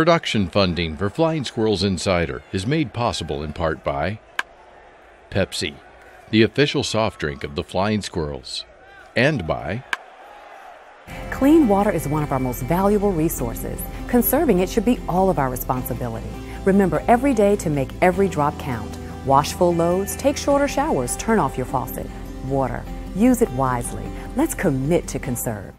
Production funding for Flying Squirrels Insider is made possible in part by Pepsi, the official soft drink of the Flying Squirrels, and by Clean water is one of our most valuable resources. Conserving it should be all of our responsibility. Remember every day to make every drop count. Wash full loads, take shorter showers, turn off your faucet. Water. Use it wisely. Let's commit to conserve.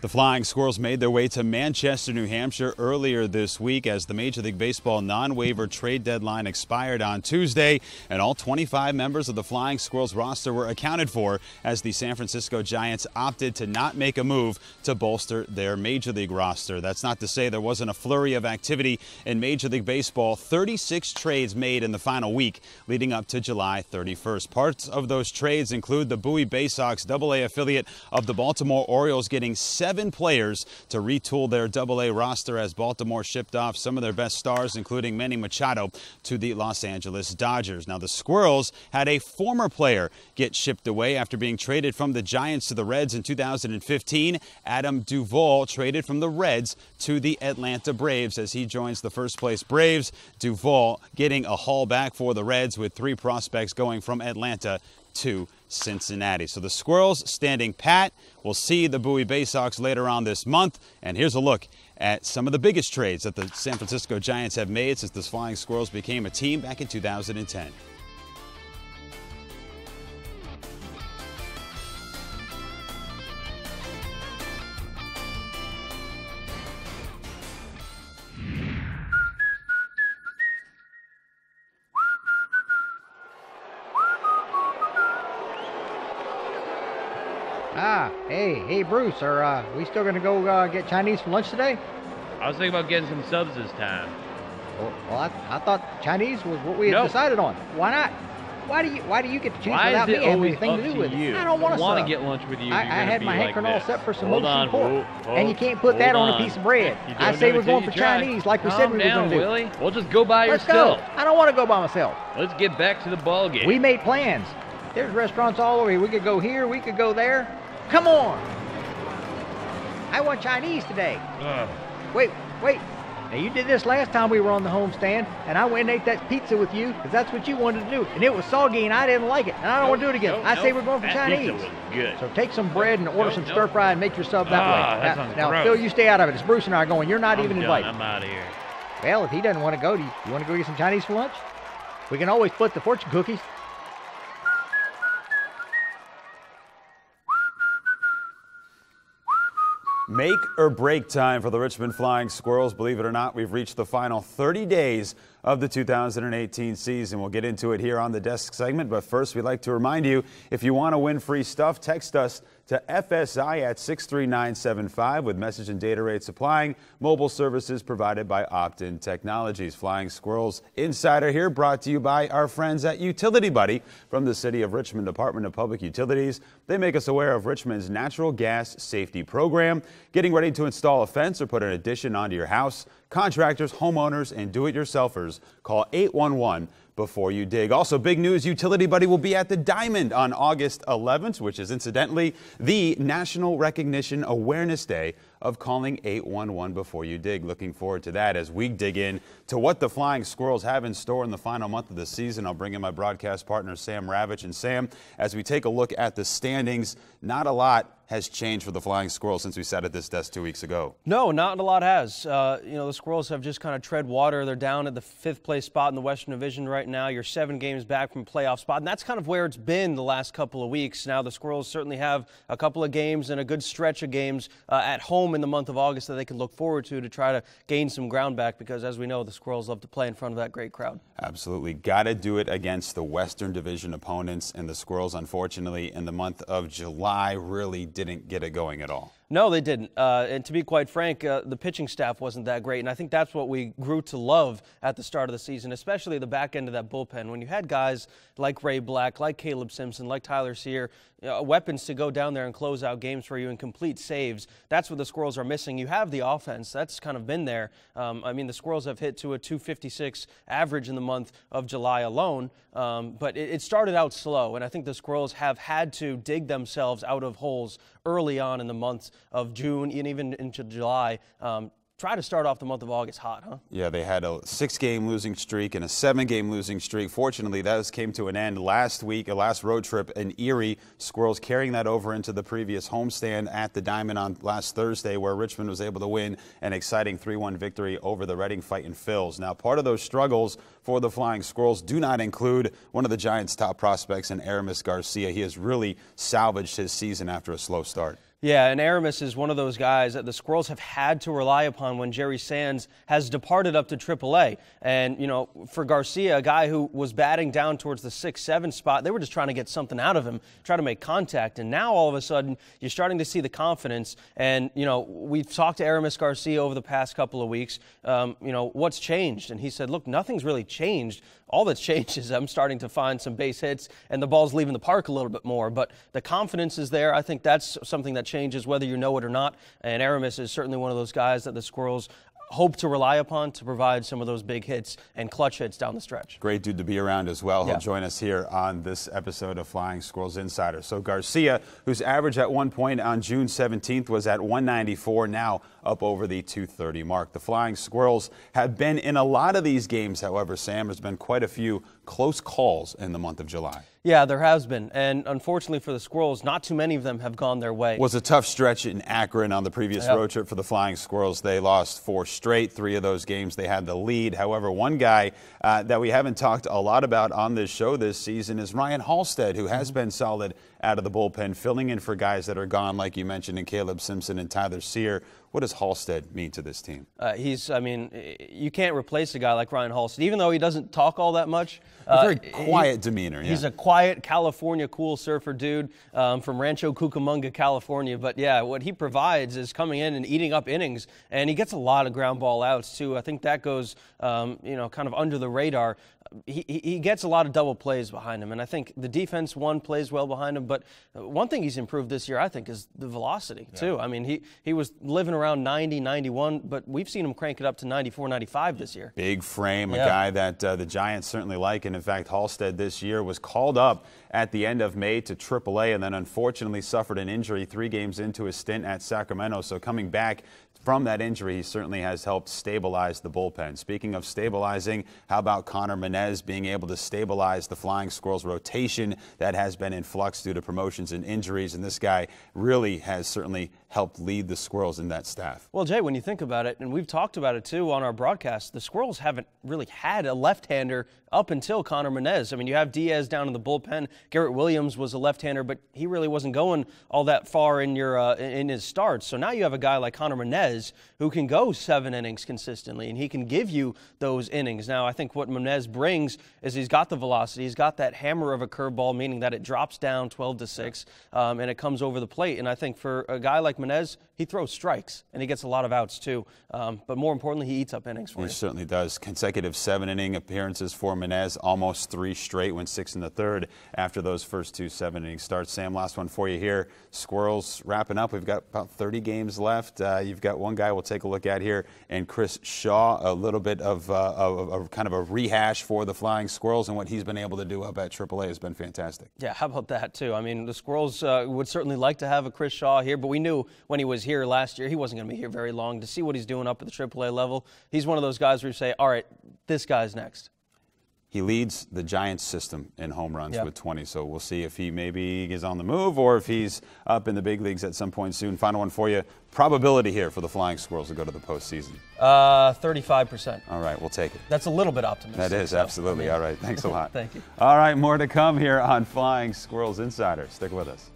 The Flying Squirrels made their way to Manchester, New Hampshire earlier this week as the Major League Baseball non-waiver trade deadline expired on Tuesday, and all 25 members of the Flying Squirrels roster were accounted for as the San Francisco Giants opted to not make a move to bolster their Major League roster. That's not to say there wasn't a flurry of activity in Major League Baseball. 36 trades made in the final week leading up to July 31st. Parts of those trades include the Bowie Bay Sox AA affiliate of the Baltimore Orioles getting seven seven players to retool their AA roster as Baltimore shipped off some of their best stars, including Manny Machado, to the Los Angeles Dodgers. Now, the Squirrels had a former player get shipped away after being traded from the Giants to the Reds in 2015. Adam Duvall traded from the Reds to the Atlanta Braves as he joins the first place Braves. Duvall getting a haul back for the Reds with three prospects going from Atlanta to Cincinnati. So the Squirrels standing pat. We'll see the Bowie Bay Sox later on this month. And here's a look at some of the biggest trades that the San Francisco Giants have made since the Flying Squirrels became a team back in 2010. Hey, Bruce, are uh, we still gonna go uh, get Chinese for lunch today? I was thinking about getting some subs this time. Well, well I, I thought Chinese was what we had No. decided on. Why not? Why do you Why do you get to choose Why without me it having always anything to do to with you? it? I don't want to want to get lunch with you. I, I had my like hankering all set for some Hold on, pork, and you can't put that hold on a piece of bread. I say we're going for try. Chinese, like we Calm said we were going to do. Willie. We'll just go by Let's yourself. go. I don't want to go by myself. Let's get back to the ball game. We made plans. There's restaurants all over here. We could go here. We could go there. Come on. I want Chinese today. Ugh. Wait, wait. Now you did this last time we were on the homestand, and I went and ate that pizza with you because that's what you wanted to do, and it was soggy, and I didn't like it, and I don't want to do it again. No, I say we're going for that Chinese. Pizza was good. So take some bread and order some stir fry and make your sub that Ah, way. that now, now gross. Phil, you stay out of it. It's Bruce and I going. You're not I'm even done. invited. I'm out of here. Well, if he doesn't want to go, do you, you want to go get some Chinese for lunch? We can always split the fortune cookies. Make or break time for the Richmond Flying Squirrels. Believe it or not, we've reached the final 30 days of the 2018 season. We'll get into it here on the desk segment, but first we'd like to remind you if you want to win free stuff, text us to FSI at 63975 with message and data rates applying. Mobile services provided by Optin Technologies. Flying Squirrels Insider here brought to you by our friends at Utility Buddy from the City of Richmond Department of Public Utilities. They make us aware of Richmond's natural gas safety program. Getting ready to install a fence or put an addition onto your house? Contractors, homeowners, and do-it-yourselfers call 811 before you dig. Also, big news Utility Buddy will be at the Diamond on August 11th, which is incidentally the National Recognition Awareness Day of calling 811 before you dig. Looking forward to that as we dig in to what the Flying Squirrels have in store in the final month of the season. I'll bring in my broadcast partner, Sam Ravitch. And Sam, as we take a look at the standings, not a lot has changed for the Flying Squirrels since we sat at this desk two weeks ago. No, not a lot has. Uh, you know, the Squirrels have just kind of tread water. They're down at the fifth place spot in the Western Division right now. You're seven games back from playoff spot, and that's kind of where it's been the last couple of weeks. Now, the Squirrels certainly have a couple of games and a good stretch of games uh, at home in the month of August that they can look forward to to try to gain some ground back because, as we know, the Squirrels love to play in front of that great crowd. Absolutely. Got to do it against the Western Division opponents. And the Squirrels, unfortunately, in the month of July, really didn't get it going at all. No, they didn't. Uh, and to be quite frank, uh, the pitching staff wasn't that great. And I think that's what we grew to love at the start of the season, especially the back end of that bullpen. When you had guys like Ray Black, like Caleb Simpson, like Tyler Cyr, know, weapons to go down there and close out games for you and complete saves. That's what the Squirrels are missing. You have the offense. That's kind of been there. Um, I mean, the Squirrels have hit to a 256 average in the month of July alone. Um, but it, it started out slow. And I think the Squirrels have had to dig themselves out of holes early on in the months of June and even into July. Um, try to start off the month of August hot, huh? Yeah, they had a six-game losing streak and a seven-game losing streak. Fortunately, those came to an end last week, a last road trip in Erie. Squirrels carrying that over into the previous homestand at the Diamond on last Thursday, where Richmond was able to win an exciting 3-1 victory over the Reading Fightin' Phils. Now, part of those struggles for the Flying Squirrels do not include one of the Giants' top prospects in Aramis Garcia. He has really salvaged his season after a slow start. Yeah, and Aramis is one of those guys that the Squirrels have had to rely upon when Jerry Sands has departed up to AAA. And, you know, for Garcia, a guy who was batting down towards the 6 7 spot, they were just trying to get something out of him, try to make contact. And now all of a sudden, you're starting to see the confidence. And, you know, we've talked to Aramis Garcia over the past couple of weeks. Um, you know, what's changed? And he said, look, nothing's really changed all that's changed is I'm starting to find some base hits and the ball's leaving the park a little bit more. But the confidence is there. I think that's something that changes whether you know it or not. And Aramis is certainly one of those guys that the Squirrels hope to rely upon to provide some of those big hits and clutch hits down the stretch. Great dude to be around as well. Yeah. He'll join us here on this episode of Flying Squirrels Insider. So Garcia, whose average at one point on June 17th was at 194, now up over the 230 mark. The Flying Squirrels have been in a lot of these games, however, Sam, there's been quite a few close calls in the month of July. Yeah, there has been. And unfortunately for the Squirrels, not too many of them have gone their way. was a tough stretch in Akron on the previous Yep. road trip for the Flying Squirrels. They lost four straight. Three of those games they had the lead. However, one guy uh, that we haven't talked a lot about on this show this season is Ryan Halstead, who has been solid out of the bullpen, filling in for guys that are gone, like you mentioned, in Caleb Simpson and Tyler Cyr. What does Halstead mean to this team? Uh, he's, I mean, you can't replace a guy like Ryan Halstead, even though he doesn't talk all that much. A very Uh, quiet he- demeanor. He's a quiet California cool surfer dude um, from Rancho Cucamonga, California. But yeah, what he provides is coming in and eating up innings, and he gets a lot of ground ball outs too. I think that goes, um, you know, kind of under the radar. He, he gets a lot of double plays behind him, and I think the defense one plays well behind him. But one thing he's improved this year, I think, is the velocity too. I mean, he he was living around 90, 91, but we've seen him crank it up to 94, 95 this year. Big frame, a guy that uh, the Giants certainly like. And in fact, Halstead this year was called up at the end of May to AAA and then unfortunately suffered an injury three games into his stint at Sacramento. So coming back from that injury, he certainly has helped stabilize the bullpen. Speaking of stabilizing, how about Conner Menez being able to stabilize the Flying Squirrels rotation that has been in flux due to promotions and injuries? And this guy really has certainly helped lead the Squirrels in that staff. Well, Jay, when you think about it, and we've talked about it too on our broadcast, the Squirrels haven't really had a left-hander up until Conner Menez. I mean, you have Diaz down in the bullpen. Garrett Williams was a left-hander, but he really wasn't going all that far in your uh, in his starts. So now you have a guy like Conner Menez who can go seven innings consistently, and he can give you those innings. Now, I think what Menez brings is he's got the velocity, he's got that hammer of a curveball, meaning that it drops down 12 to six, um, and it comes over the plate. And I think for a guy like Menez, he throws strikes and he gets a lot of outs too. Um, but more importantly, he eats up innings for He you. certainly does. Consecutive seven inning appearances for Menez, almost three straight, went six in the third after those first two seven inning starts. Sam, last one for you here. Squirrels wrapping up. We've got about 30 games left. Uh, you've got one guy we'll take a look at here, and Chris Shaw, a little bit of, uh, of, of kind of a rehash for the Flying Squirrels, and what he's been able to do up at AAA has been fantastic. Yeah, how about that too? I mean, the Squirrels uh, would certainly like to have a Chris Shaw here, but we knew when he was here last year he wasn't going to be here very long. To see what he's doing up at the AAA level, he's one of those guys where you say, "All right, this guy's next." He leads the Giants system in home runs Yeah. with 20, so we'll see if he maybe is on the move or if he's up in the big leagues at some point soon. Final one for you. Probability here for the Flying Squirrels to go to the postseason. Uh, 35%. All right, we'll take it. That's a little bit optimistic. That is so, absolutely. I mean, All right, thanks a lot. Thank you. All right, more to come here on Flying Squirrels Insider. Stick with us.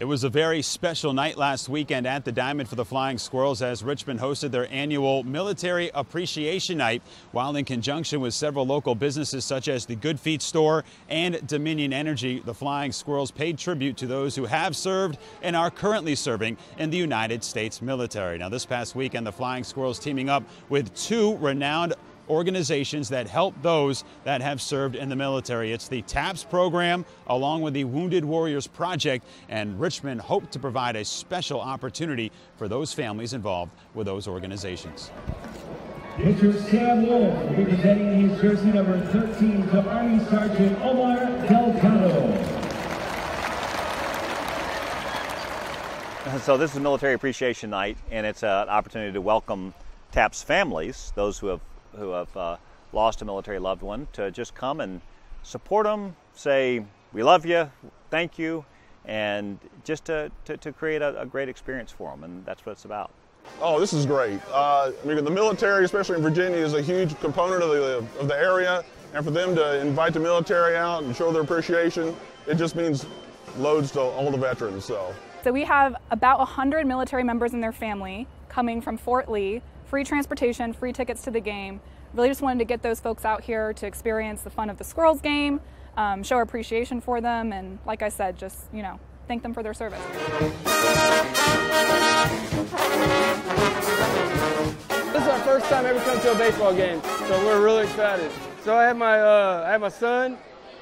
It was a very special night last weekend at the Diamond for the Flying Squirrels as Richmond hosted their annual Military Appreciation Night, while in conjunction with several local businesses such as the Good Feet Store and Dominion Energy, the Flying Squirrels paid tribute to those who have served and are currently serving in the United States military. Now, this past weekend, the Flying Squirrels teaming up with two renowned organizations that help those that have served in the military. It's the TAPS program along with the Wounded Warriors Project, and Richmond hope to provide a special opportunity for those families involved with those organizations. Pitcher Sam Wolff representing his jersey number 13 to Army Sergeant Omar Delgado. So this is Military Appreciation Night, and it's an opportunity to welcome TAPS families, those who have who have uh, lost a military loved one, to just come and support them, say we love you, thank you, and just to, to, to create a, a, great experience for them, and that's what it's about. Oh, this is great. Uh, I mean, the military, especially in Virginia, is a huge component of the, of the area, and for them to invite the military out and show their appreciation, it just means loads to all the veterans. So. So we have about 100 military members and their family coming from Fort Lee, free transportation, free tickets to the game. Really just wanted to get those folks out here to experience the fun of the Squirrels game, um, show appreciation for them, and like I said, just, you know, thank them for their service. This is our first time ever come to a baseball game, so we're really excited. So I have my, uh, I have my son,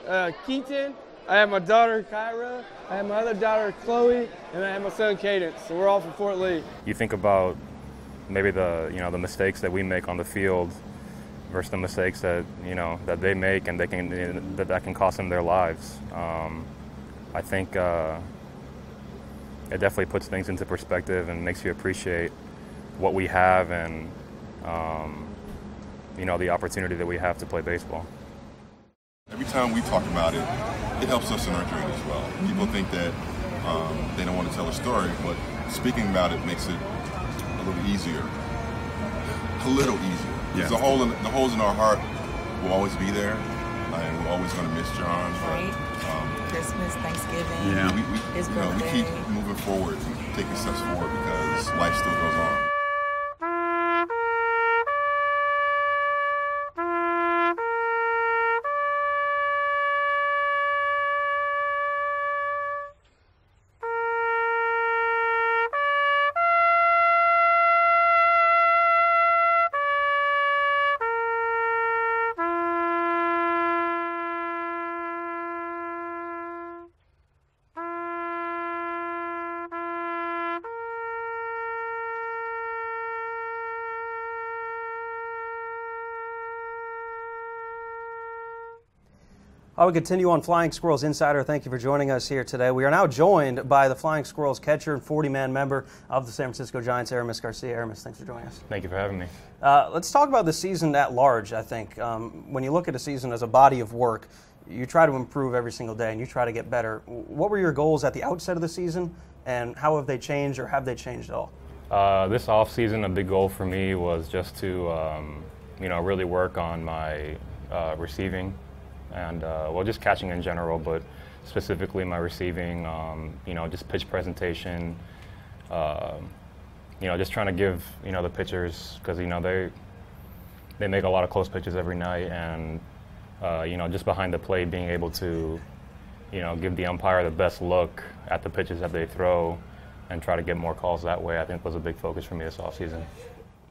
uh, Keaton, I have my daughter Kyra, I have my other daughter Chloe, and I have my son Cadence. So we're all from Fort Lee. You think about maybe the you know the mistakes that we make on the field versus the mistakes that you know that they make and they can that that can cost them their lives. Um, I think uh, it definitely puts things into perspective and makes you appreciate what we have and um, you know the opportunity that we have to play baseball. Every time we talk about it, it helps us in our journey as well. People think that um, they don't want to tell a story, but speaking about it makes it a little easier. A little easier. Because yeah. the hole in the holes in our heart will always be there, and we're always going to miss John. Right. um, Christmas, Thanksgiving. Yeah. We, we, his you know, we keep moving forward and taking steps forward because life still goes on. I would continue on Flying Squirrels Insider. Thank you for joining us here today. We are now joined by the Flying Squirrels catcher and 40 man member of the San Francisco Giants, Aramis Garcia. Aramis, thanks for joining us. Thank you for having me. Uh, let's talk about the season at large, I think. Um, when you look at a season as a body of work, you try to improve every single day and you try to get better. What were your goals at the outset of the season, and how have they changed or have they changed at all? Uh, this offseason, a big goal for me was just to, um, you know, really work on my uh, receiving and uh, well, just catching in general, but specifically my receiving, um, you know, just pitch presentation, uh, you know, just trying to give you know the pitchers because you know they they make a lot of close pitches every night, and uh, you know, just behind the plate, being able to you know give the umpire the best look at the pitches that they throw, and try to get more calls that way. I think was a big focus for me this offseason.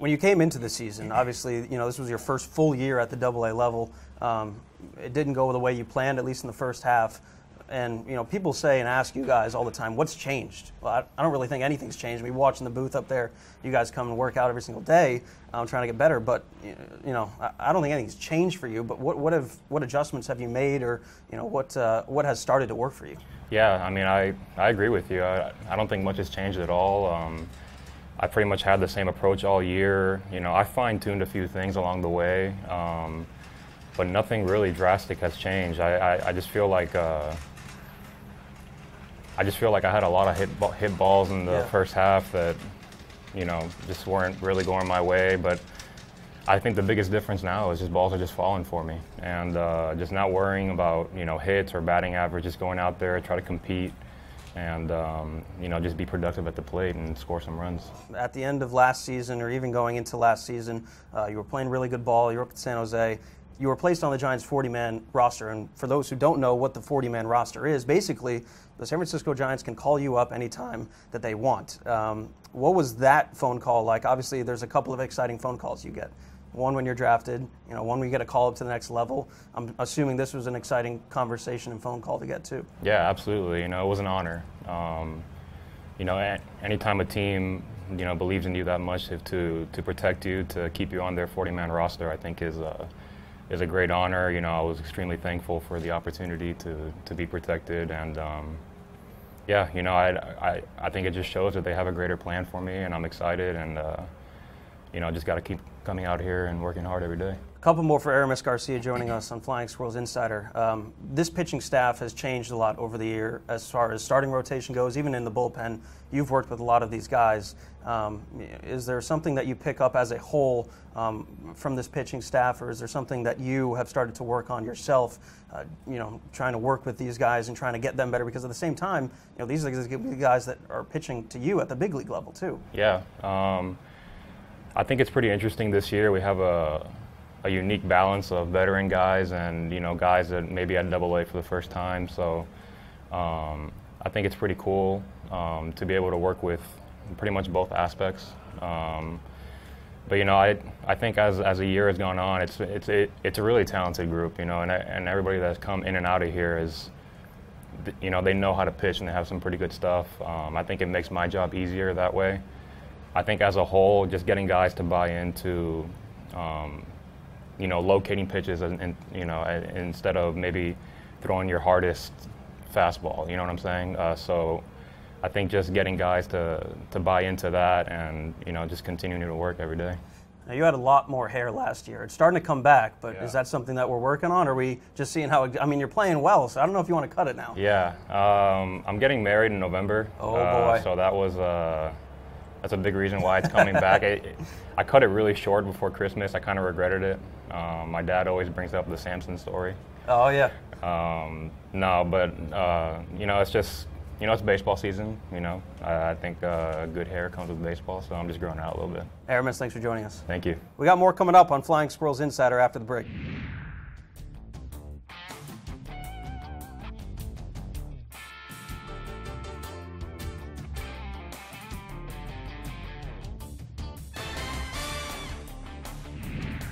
When you came into the season, obviously, you know this was your first full year at the Double A level. Um, it didn't go the way you planned, at least in the first half. And you know, people say and ask you guys all the time, "What's changed?" Well, I, I don't really think anything's changed. We watch in the booth up there. You guys come and work out every single day, um, trying to get better. But you know, I, I, don't think anything's changed for you. But what what have what adjustments have you made, or you know, what uh, what has started to work for you? Yeah, I mean, I I agree with you. I, I don't think much has changed at all. Um, I pretty much had the same approach all year. You know, I fine tuned a few things along the way, um, but nothing really drastic has changed. I, I, I just feel like uh, I just feel like I had a lot of hit hit balls in the yeah. first half that you know just weren't really going my way. But I think the biggest difference now is just balls are just falling for me, and uh, just not worrying about you know hits or batting average. Just going out there, try to compete and um, you know just be productive at the plate and score some runs. At the end of last season, or even going into last season, uh, you were playing really good ball. You were at San Jose. You were placed on the Giants' 40-man roster, and for those who don't know what the 40-man roster is, basically the San Francisco Giants can call you up anytime that they want. Um, what was that phone call like? Obviously, there's a couple of exciting phone calls you get one when you're drafted, you know, one when you get a call up to the next level. I'm assuming this was an exciting conversation and phone call to get to. Yeah, absolutely. You know, it was an honor. Um, you know, anytime a team, you know, believes in you that much to to protect you, to keep you on their 40-man roster, I think is a is a great honor. You know, I was extremely thankful for the opportunity to to be protected and. Um, yeah, you know, I, I, I think it just shows that they have a greater plan for me, and I'm excited, and uh, you know, just got to keep coming out here and working hard every day. A couple more for Aramis Garcia joining us on Flying Squirrels Insider. Um, this pitching staff has changed a lot over the year as far as starting rotation goes, even in the bullpen. You've worked with a lot of these guys. Um, is there something that you pick up as a whole um, from this pitching staff, or is there something that you have started to work on yourself? Uh, you know, trying to work with these guys and trying to get them better because at the same time, you know, these are the guys that are pitching to you at the big league level too. Yeah. I think it's pretty interesting this year. We have a, a unique balance of veteran guys and you know guys that maybe at Double A for the first time. So um, I think it's pretty cool um, to be able to work with pretty much both aspects. Um, but you know, I I think as as a year has gone on, it's it's it, it's a really talented group. You know, and and everybody that's come in and out of here is. You know they know how to pitch and they have some pretty good stuff. Um, I think it makes my job easier that way. I think as a whole, just getting guys to buy into, um, you know, locating pitches and, and, you know instead of maybe throwing your hardest fastball. You know what I'm saying? Uh, so I think just getting guys to, to buy into that and you know just continuing to work every day. Now you had a lot more hair last year. It's starting to come back, but yeah. is that something that we're working on? Or are we just seeing how? It, I mean, you're playing well, so I don't know if you want to cut it now. Yeah, um, I'm getting married in November. Oh uh, boy! So that was uh, that's a big reason why it's coming back. It, I cut it really short before Christmas. I kind of regretted it. Um, my dad always brings up the Samson story. Oh yeah. Um, no, but uh, you know, it's just you know, it's baseball season. You know, I, I think uh, good hair comes with baseball, so I'm just growing out a little bit. Aramis, thanks for joining us. Thank you. We got more coming up on Flying Squirrels Insider after the break.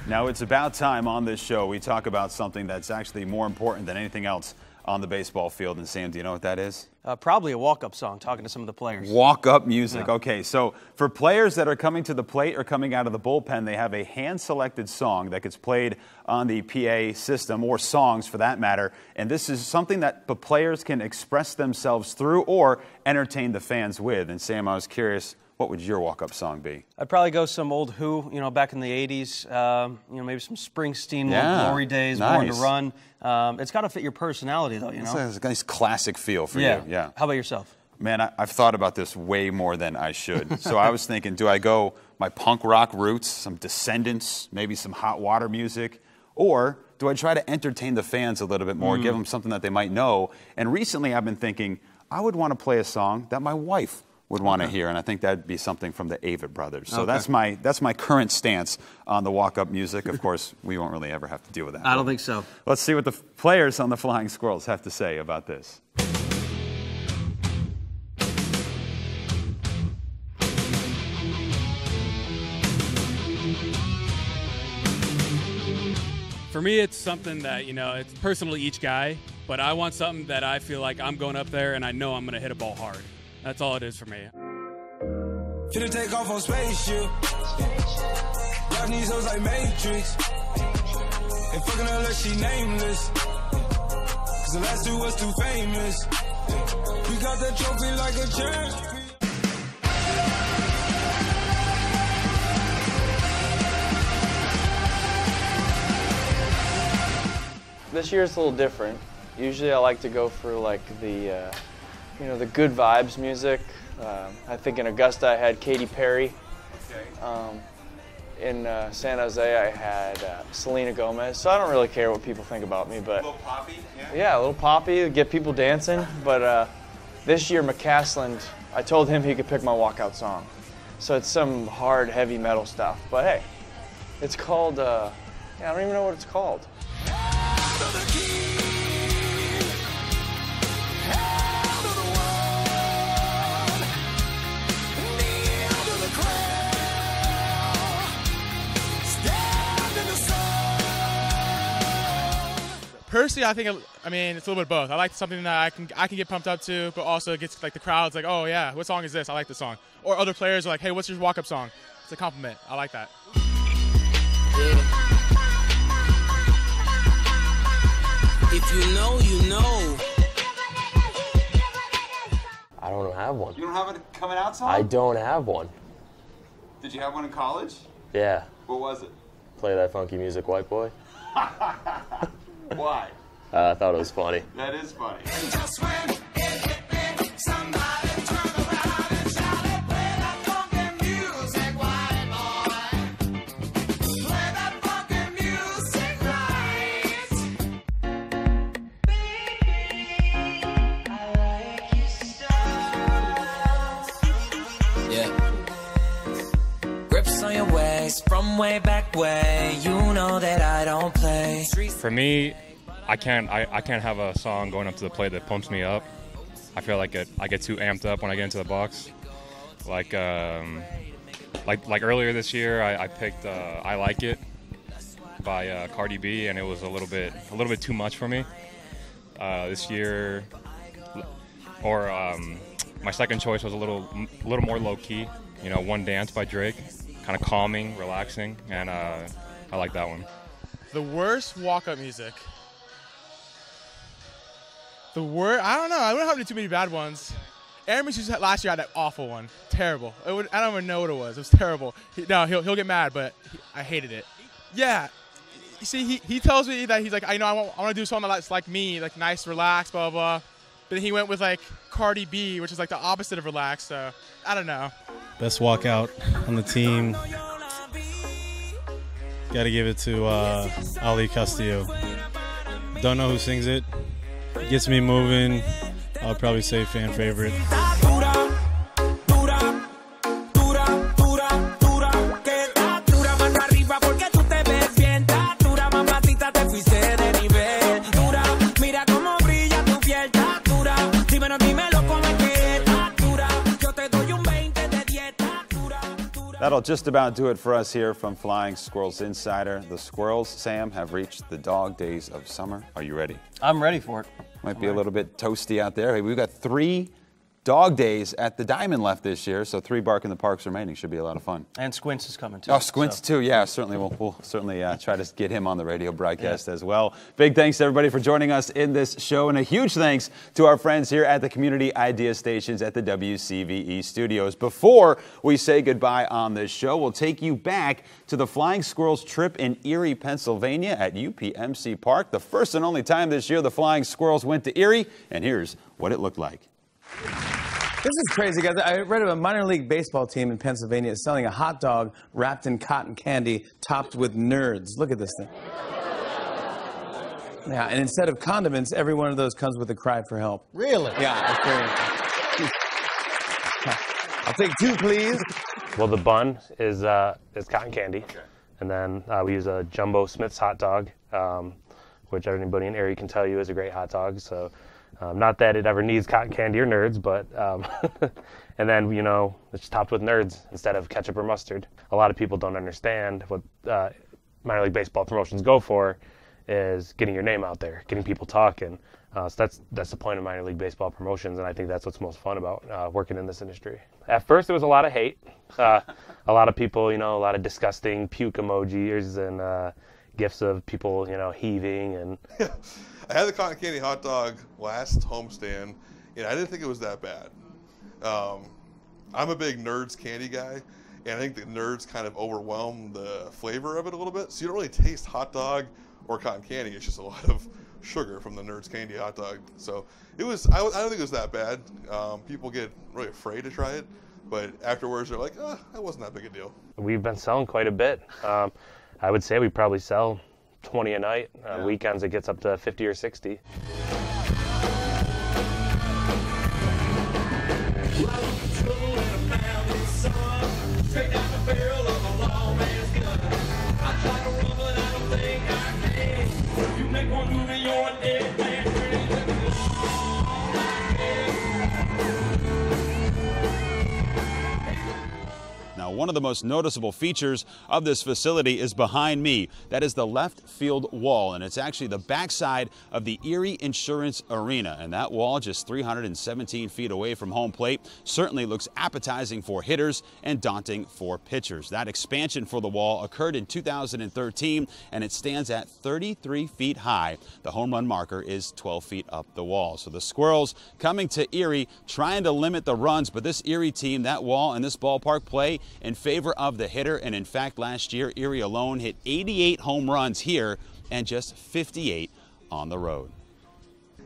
Now it's about time on this show we talk about something that's actually more important than anything else on the baseball field. And Sam, do you know what that is? Uh, probably a walk-up song, talking to some of the players. Walk-up music. Yeah. Okay, so for players that are coming to the plate or coming out of the bullpen, they have a hand-selected song that gets played on the PA system, or songs for that matter. And this is something that the players can express themselves through or entertain the fans with. And Sam, I was curious what would your walk-up song be? I'd probably go some old Who, you know, back in the '80s. Um, you know, maybe some Springsteen, yeah, Glory Days, nice. Born to Run. Um, it's got to fit your personality, though. You know, it's a nice classic feel for yeah. you. Yeah. How about yourself? Man, I, have thought about this way more than I should. so I was thinking, do I go my punk rock roots, some Descendents, maybe some hot water music, or do I try to entertain the fans a little bit more, mm. give them something that they might know? And recently, I've been thinking I would want to play a song that my wife would want to okay. hear, and I think that'd be something from the Avett Brothers. So okay. that's my that's my current stance on the walk-up music. Of course, we won't really ever have to deal with that. I don't think so. Let's see what the players on the Flying Squirrels have to say about this. For me, it's something that you know it's personal to each guy, but I want something that I feel like I'm going up there and I know I'm going to hit a ball hard. That's all it is for me. Finna take off on spaceship. Y'all these hoes like Matrix. Ain't fucking unless she nameless. Cause the last two was too famous. We got that trophy like a champ. This year's a little different. Usually I like to go for like the uh, you know, the good vibes music. Uh, I think in Augusta I had Katy Perry. Okay. Um, in uh, San Jose I had uh, Selena Gomez. So I don't really care what people think about me, but a little poppy, yeah. Yeah, a little poppy, get people dancing. But uh, this year McCasland, I told him he could pick my walkout song. So it's some hard, heavy metal stuff. But hey, it's called. Uh, yeah, I don't even know what it's called. Personally, I think I mean it's a little bit of both. I like something that I can I can get pumped up to, but also it gets like the crowd's like, oh yeah, what song is this? I like this song. Or other players are like, hey, what's your walk up song? It's a compliment. I like that. If you know, you know. I don't have one. You don't have it coming out song? I don't have one. Did you have one in college? Yeah. What was it? Play that funky music, white boy. Why? Uh, I thought it was funny. That is funny. For me, I can't I, I can't have a song going up to the plate that pumps me up. I feel like it, I get too amped up when I get into the box. Like um, like like earlier this year, I, I picked uh, "I Like It" by uh, Cardi B, and it was a little bit a little bit too much for me. Uh, this year, or um, my second choice was a little a little more low key. You know, "One Dance" by Drake, kind of calming, relaxing, and uh, I like that one. The worst walk-up music. The worst. I don't know. I don't have too many bad ones. Aaron Mitchell last year had that awful one. Terrible. Would, I don't even know what it was. It was terrible. He, no, he'll, he'll get mad, but he, I hated it. Yeah. You see, he, he tells me that he's like, I know I want, I want to do something that's like me, like nice, relaxed, blah, blah, blah. But then he went with like Cardi B, which is like the opposite of relaxed. So I don't know. Best walkout on the team. Got to give it to uh, Ali Castillo. Don't know who sings it. Gets me moving. I'll probably say fan favorite. That'll just about do it for us here from Flying Squirrels Insider. The squirrels, Sam, have reached the dog days of summer. Are you ready? I'm ready for it. Might be a little bit toasty out there. Hey, we've got three dog days at the Diamond left this year, so three Bark in the Parks remaining. Should be a lot of fun. And Squints is coming too. Oh, Squints too. Yeah, certainly. We'll, we'll certainly uh, try to get him on the radio broadcast as well. Big thanks to everybody for joining us in this show, and a huge thanks to our friends here at the Community Idea Stations at the WCVE studios. Before we say goodbye on this show, we'll take you back to the Flying Squirrels trip in Erie, Pennsylvania at UPMC Park. The first and only time this year the Flying Squirrels went to Erie, and here's what it looked like. This is crazy, guys. I read of a minor league baseball team in Pennsylvania selling a hot dog wrapped in cotton candy topped with nerds. Look at this thing. Yeah, and instead of condiments, every one of those comes with a cry for help. Really? Yeah, that's very I'll take two, please. Well, the bun is uh, is cotton candy, and then uh, we use a jumbo Smith's hot dog, um, which everybody in Erie can tell you is a great hot dog. So, um, not that it ever needs cotton candy or nerds, but um, and then you know it's topped with nerds instead of ketchup or mustard. A lot of people don't understand what uh, minor league baseball promotions go for is getting your name out there, getting people talking. Uh, so that's that's the point of minor league baseball promotions, and I think that's what's most fun about uh, working in this industry. At first, there was a lot of hate, uh, a lot of people, you know, a lot of disgusting puke emojis and uh, gifs of people, you know, heaving and. I had the cotton candy hot dog last homestand, and I didn't think it was that bad. Um, I'm a big Nerds candy guy, and I think the Nerds kind of overwhelm the flavor of it a little bit. So you don't really taste hot dog or cotton candy. It's just a lot of sugar from the Nerds candy hot dog. So it was. I, I don't think it was that bad. Um, people get really afraid to try it, but afterwards they're like, oh, that wasn't that big a deal. We've been selling quite a bit. Um, I would say we probably sell 20 a night. Uh, Yeah. Weekends it gets up to 50 or 60. One of the most noticeable features of this facility is behind me. That is the left field wall, and it's actually the backside of the Erie Insurance Arena. And that wall, just 317 feet away from home plate, certainly looks appetizing for hitters and daunting for pitchers. That expansion for the wall occurred in 2013, and it stands at 33 feet high. The home run marker is 12 feet up the wall. So the Squirrels coming to Erie, trying to limit the runs, but this Erie team, that wall and this ballpark play in favor of the hitter. And in fact, last year, Erie alone hit 88 home runs here and just 58 on the road.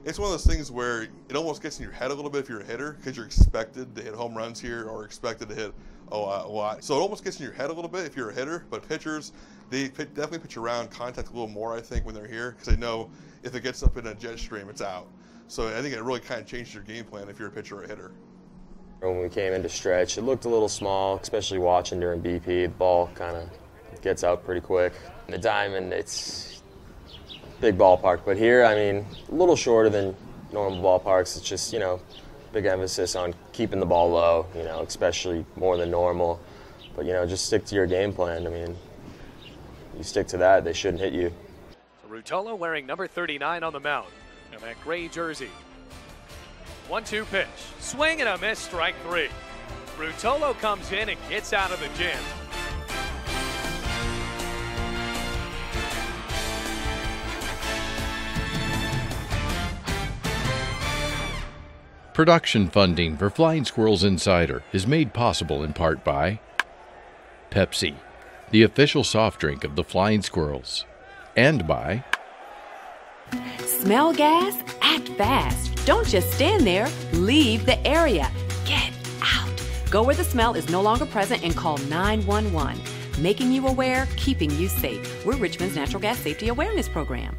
It's one of those things where it almost gets in your head a little bit if you're a hitter because you're expected to hit home runs here or expected to hit a lot. So it almost gets in your head a little bit if you're a hitter. But pitchers, they definitely pitch around contact a little more, I think, when they're here because they know if it gets up in a jet stream, it's out. So I think it really kind of changes your game plan if you're a pitcher or a hitter. When we came into stretch, it looked a little small, especially watching during BP. The ball kind of gets out pretty quick. The diamond, it's big ballpark, but here, I mean, a little shorter than normal ballparks. It's just, you know, big emphasis on keeping the ball low, you know, especially more than normal. But, you know, just stick to your game plan. I mean, you stick to that, they shouldn't hit you. So Ruotolo wearing number 39 on the mound in that gray jersey. One two pitch. Swing and a miss, strike three. Ruotolo comes in and gets out of the gym. Production funding for Flying Squirrels Insider is made possible in part by Pepsi, the official soft drink of the Flying Squirrels, and by Smell gas? Act fast. Don't just stand there. Leave the area. Get out. Go where the smell is no longer present and call 911. Making you aware, keeping you safe. We're Richmond's Natural Gas Safety Awareness Program.